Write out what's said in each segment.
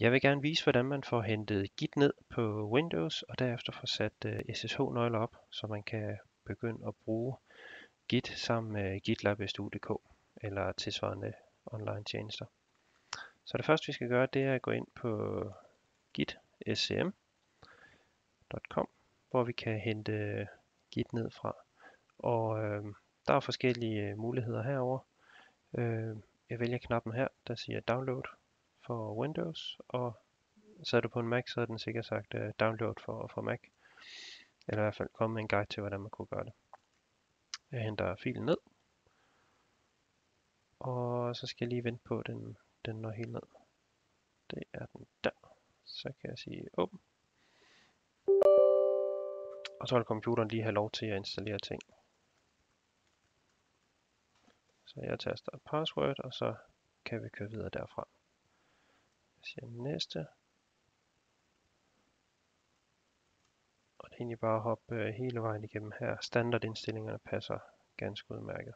Jeg vil gerne vise, hvordan man får hentet Git ned på Windows, og derefter får sat øh, uh, SSH-nøgler op, så man kan begynde at bruge Git sammen med GitLab SDU.dk eller tilsvarende online tjenester. Så det første vi skal gøre, det er at gå ind på gitscm.com, hvor vi kan hente øh, Git ned fra. Og øh, der er forskellige øh, muligheder herover. Øh, jeg vælger knappen her, der siger download for Windows, og så er du på en Mac, så er den sikkert sagt uh, download for, for Mac. Eller i hvert fald komme med en guide til, hvordan man kunne gøre det. Jeg henter filen ned, og så skal jeg lige vente på, at den, den når helt ned. Det er den der. Så kan jeg sige åben. Og så vil computeren lige have lov til at installere ting. Så jeg taster password, og så kan vi køre videre derfra. Jeg siger næste. Og det er egentlig bare at hoppe øh, hele vejen igennem her. Standardindstillingerne passer ganske udmærket.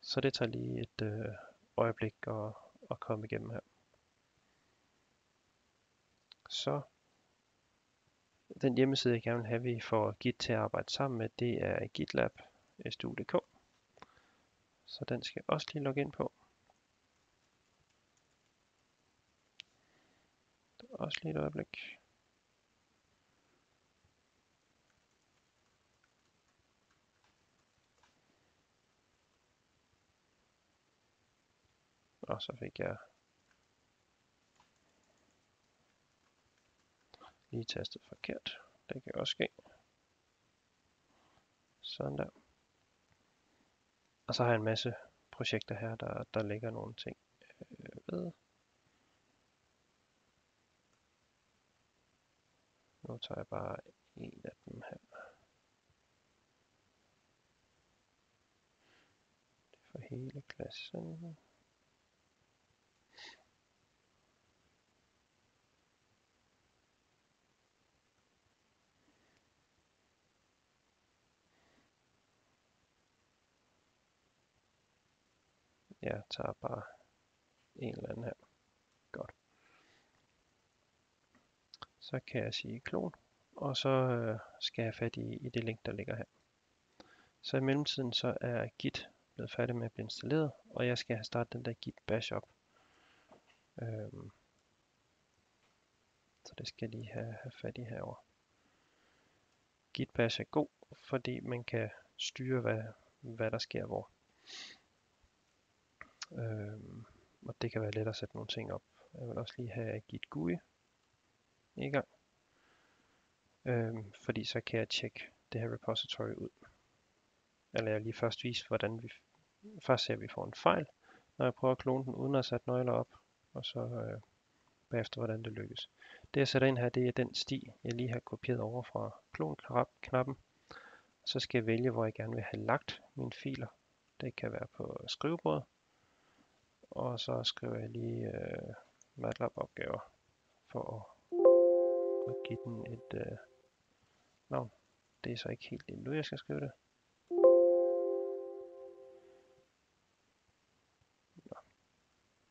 Så det tager lige et øh, øjeblik at, at komme igennem her. Så den hjemmeside, jeg gerne vil have, vi får Git til at arbejde sammen med, det er GitLab SDU.dk. Så den skal jeg også lige logge ind på. Os lige et øjeblik. Og så fik jeg lige tastet forkert. Det kan også ske. Sådan der. Og så har jeg en masse projekter her, der, der ligger nogle ting øh, ved. Nu tager jeg bare en af dem her. Det er for hele klassen. Jeg tager bare en eller anden her. Godt. Så kan jeg sige klon, og så øh, skal jeg have fat i, i det link, der ligger her. Så i mellemtiden så er Git blevet færdig med at blive installeret, og jeg skal have startet den der Git bash op. Øhm, så det skal jeg lige have, have fat i herover. Git bash er god, fordi man kan styre, hvad, hvad der sker hvor. Øhm, og det kan være let at sætte nogle ting op. Jeg vil også lige have Git GUI i gang. Øhm, fordi så kan jeg tjekke det her repository ud. Eller jeg lige først vise, hvordan vi først ser, at vi får en fejl, når jeg prøver at klone den uden at sætte nøgler op, og så øh, bagefter, hvordan det lykkes. Det jeg sætter ind her, det er den sti, jeg lige har kopieret over fra klon-knappen. Så skal jeg vælge, hvor jeg gerne vil have lagt mine filer. Det kan være på skrivebordet, og så skriver jeg lige øh, MATLAB-opgaver for at, og give den et øh, navn. Det er så ikke helt endnu, jeg skal skrive det. Nå.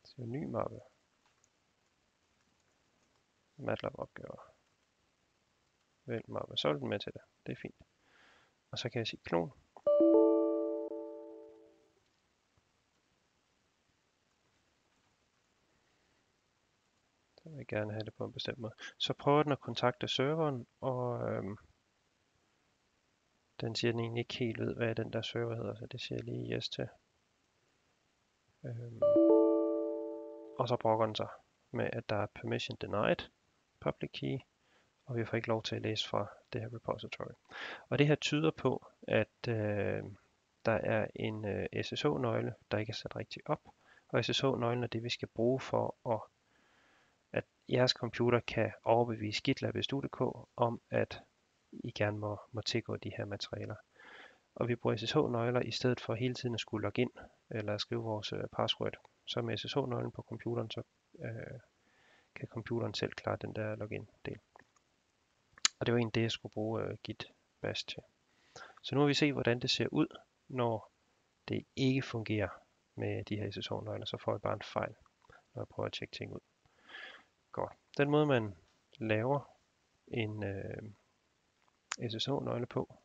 Så ny mappe. MATLAB-opgaver. Vælg mappe. Så er den med til det. Det er fint. Og så kan jeg sige klon. Gerne have det på en bestemt måde. Så prøver den at kontakte serveren, og øhm, den siger, at den egentlig ikke helt ved, hvad den der server hedder, så det siger jeg lige yes til. Øhm, og så brokker den sig med, at der er permission denied, public key, og vi får ikke lov til at læse fra det her repository. Og det her tyder på, at øh, der er en øh, SSH-nøgle, der ikke er sat rigtigt op, og SSH-nøglen er det, vi skal bruge for at jeres computer kan overbevise GitLab SDU.dk om, at I gerne må, må tilgå de her materialer. Og vi bruger SSH-nøgler i stedet for hele tiden at skulle logge ind eller skrive vores øh, password. Så med SSH-nøglen på computeren, så øh, kan computeren selv klare den der login-del. Og det var egentlig det, jeg skulle bruge øh, Git bash til. Så nu vil vi se, hvordan det ser ud, når det ikke fungerer med de her SSH-nøgler, så får jeg bare en fejl, når jeg prøver at tjekke ting ud. Godt. Den måde, man laver en øh, SSH-nøgle på,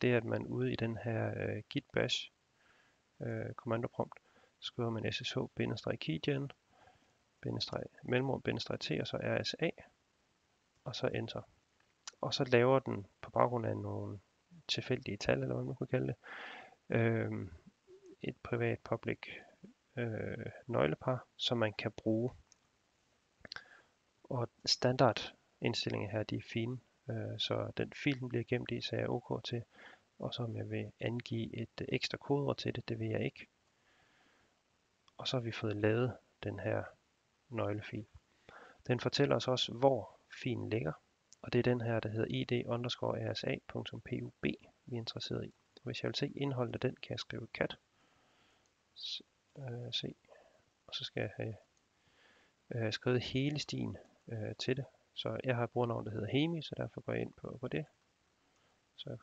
det er, at man ude i den her øh, git bash øh, kommandoprompt, skriver man ssh-keygen, mellemrum, t, og så rsa, og så enter. Og så laver den på baggrund af nogle tilfældige tal, eller hvad man kunne kalde det, øh, et privat public øh, nøglepar, som man kan bruge. Og standardindstillingen her, de er fine, øh, så den fil, den bliver gemt i, så jeg OK til, og så om jeg vil angive et ekstra kodeord til det, det vil jeg ikke. Og så har vi fået lavet den her nøglefil. Den fortæller os også, hvor filen ligger, og det er den her, der hedder id underscore rsa.pub, vi er interesseret i. Hvis jeg vil se indholdet af den, kan jeg skrive cat, se, øh, se. og så skal jeg have øh, skrevet hele stien øh, til det. Så jeg har et brugernavn, der hedder Hemi, så derfor går jeg ind på, på det. Så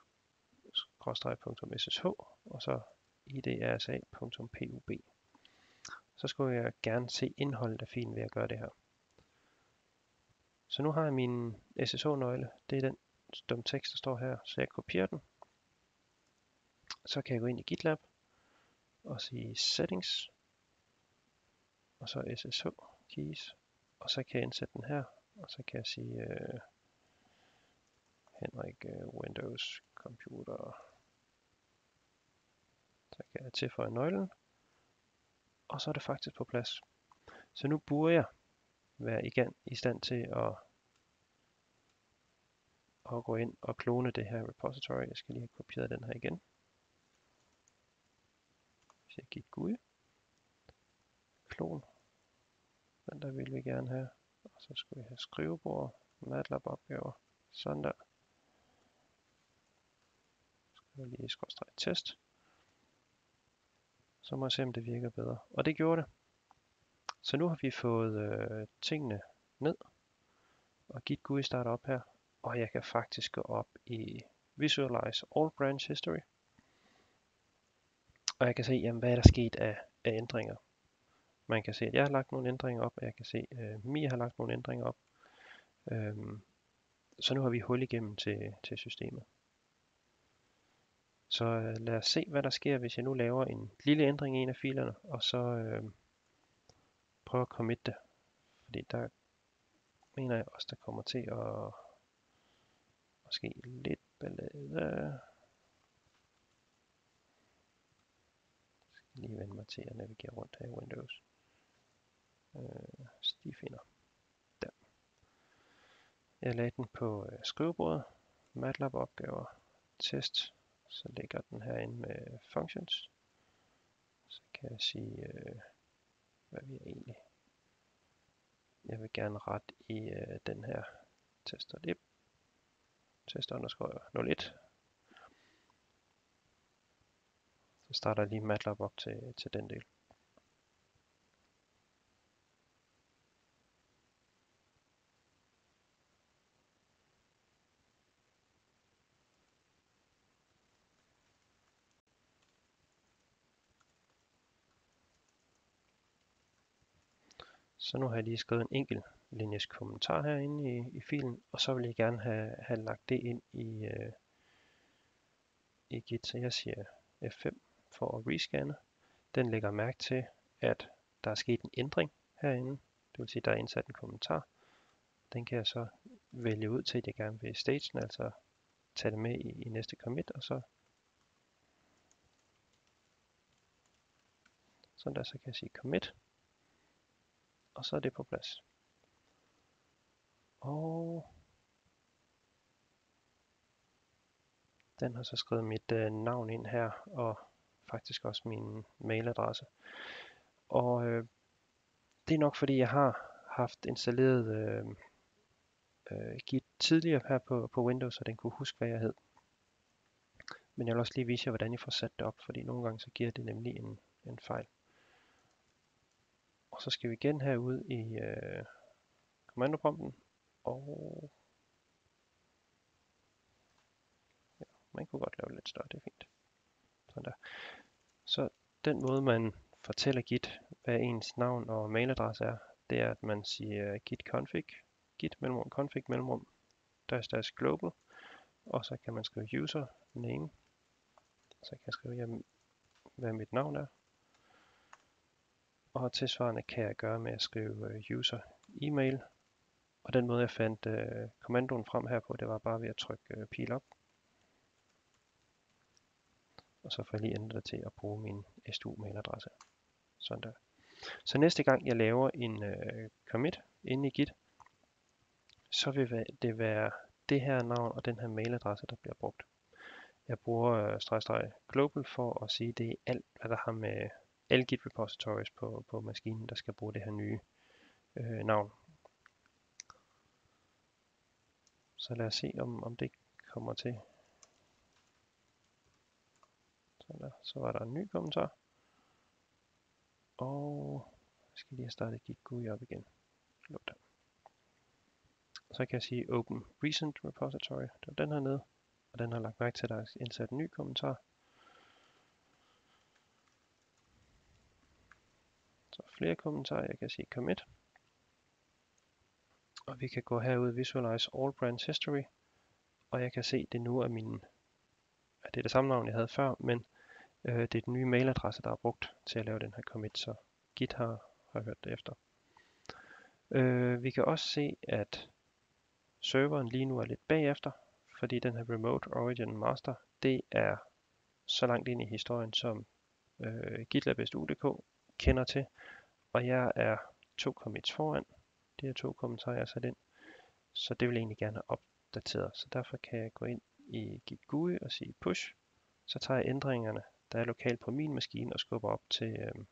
skråstreg.sh, og så idrsa.pub. Så skulle jeg gerne se indholdet af filen ved at gøre det her. Så nu har jeg min SSH-nøgle. Det er den dumme tekst, der står her. Så jeg kopierer den. Så kan jeg gå ind i GitLab og sige Settings. Og så SSH keys. Og så kan jeg indsætte den her. Og så kan jeg sige øh, Henrik øh, Windows Computer. Så kan jeg tilføje nøglen. Og så er det faktisk på plads. Så nu burde jeg være igen i stand til at, at gå ind og klone det her repository. Jeg skal lige have kopieret den her igen. Hvis jeg gik GUI. Klon. Den der vil vi gerne have. Og så skal vi have skrivebord, MATLAB opgaver. Sådan der. Så skal lige skorstræk test. Så må jeg se, om det virker bedre. Og det gjorde det. Så nu har vi fået øh, tingene ned, og Git GUI starter op her, og jeg kan faktisk gå op i Visualize All Branch History, og jeg kan se, jamen, hvad er der sket af, af ændringer. Man kan se, at jeg har lagt nogle ændringer op, og jeg kan se, øh, at Mia har lagt nogle ændringer op. Øhm, så nu har vi hul igennem til, til systemet. Så øh, lad os se, hvad der sker, hvis jeg nu laver en lille ændring i en af filerne, og så øh, prøver at commit det. Fordi der mener jeg også, der kommer til at måske lidt ballade. Jeg skal lige vende mig til at navigere rundt her i Windows. Øh, stifinder. Der. Jeg lagde den på øh, skrivebordet. MATLAB opgaver. Test. Så ligger den herinde med functions. Så kan jeg sige, øh, hvad vi er egentlig. Jeg vil gerne rette i øh, den her tester. Test underscore 01. Så starter jeg lige MATLAB op til, til den del. Så nu har jeg lige skrevet en enkelt linjes kommentar herinde i, i filen, og så vil jeg gerne have, have lagt det ind i, øh, i Git. Så jeg siger F5 for at rescanne. Den lægger mærke til, at der er sket en ændring herinde. Det vil sige, at der er indsat en kommentar. Den kan jeg så vælge ud til, at jeg gerne vil stagen, altså tage det med i, i næste commit, og så sådan der, så kan jeg sige commit, og så er det på plads. Og den har så skrevet mit øh, navn ind her, og faktisk også min mailadresse. Og øh, det er nok fordi jeg har haft installeret øh, øh, Git tidligere her på, på Windows, så den kunne huske hvad jeg hed. Men jeg vil også lige vise jer hvordan I får sat det op, fordi nogle gange så giver det nemlig en, en fejl. Og så skal vi igen herud i øh, kommandoprompten, og ja, man kunne godt lave lidt større, det er fint. Sådan der. Så den måde man fortæller Git, hvad ens navn og mailadresse er, det er, at man siger git config, git mellemrum config mellemrum, dash dash global, og så kan man skrive user name, så kan jeg skrive, hvad mit navn er, og tilsvarende kan jeg gøre med at skrive øh, user e-mail, og den måde jeg fandt øh, kommandoen frem her på, det var bare ved at trykke øh, pil op, og så får jeg lige ændret til at bruge min SDU mailadresse. Sådan der. Så næste gang jeg laver en øh, commit inde i Git, så vil det være det her navn og den her mailadresse, der bliver brugt. Jeg bruger øh, streg, streg global for at sige, det er alt, hvad der har med alle Git repositories på, på maskinen, der skal bruge det her nye øh, navn. Så lad os se, om, om det kommer til. Så, der. Så var der en ny kommentar. Og jeg skal lige have startet Git GUI op igen. Luk den. Så kan jeg sige Open Recent Repository. Det var den her nede. Og den har lagt mærke til, at der er indsat en ny kommentar. Så flere kommentarer. Jeg kan sige commit. Og vi kan gå herud Visualize All Branch History. Og jeg kan se, det nu er min, at det er det samme navn, jeg havde før, men øh, det er den nye mailadresse, der er brugt til at lave den her commit, så Git har, har hørt det efter. Øh, vi kan også se, at serveren lige nu er lidt bagefter, fordi den her Remote Origin Master, det er så langt ind i historien, som øh, GitLab SU.dk kender til, og jeg er to commits foran. Det er to kommentarer, jeg har sat ind, så det vil jeg egentlig gerne have opdateret. Så derfor kan jeg gå ind i Git GUI og sige push, så tager jeg ændringerne, der er lokalt på min maskine og skubber op til, øh,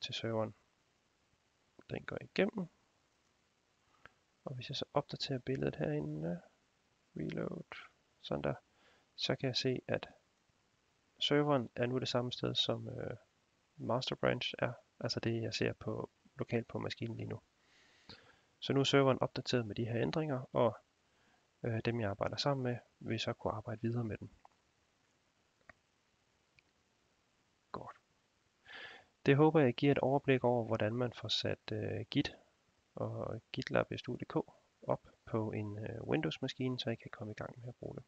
til serveren. Den går igennem. Og hvis jeg så opdaterer billedet herinde, reload, sådan der, så kan jeg se, at serveren er nu det samme sted, som øh, master branch er, altså det jeg ser på lokalt på maskinen lige nu. Så nu er serveren opdateret med de her ændringer, og øh, dem jeg arbejder sammen med, vil så kunne arbejde videre med dem. Godt. Det håber jeg giver et overblik over, hvordan man får sat øh, Git og GitLab SU.dk op på en øh, Windows-maskine, så I kan komme i gang med at bruge det.